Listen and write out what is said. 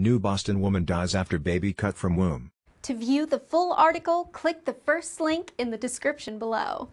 New Boston woman dies after baby cut from womb. To view the full article, click the first link in the description below.